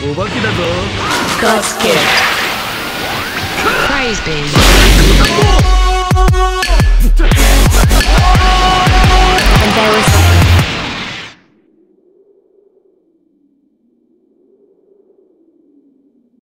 お化けだぞ God's gift. Praise be.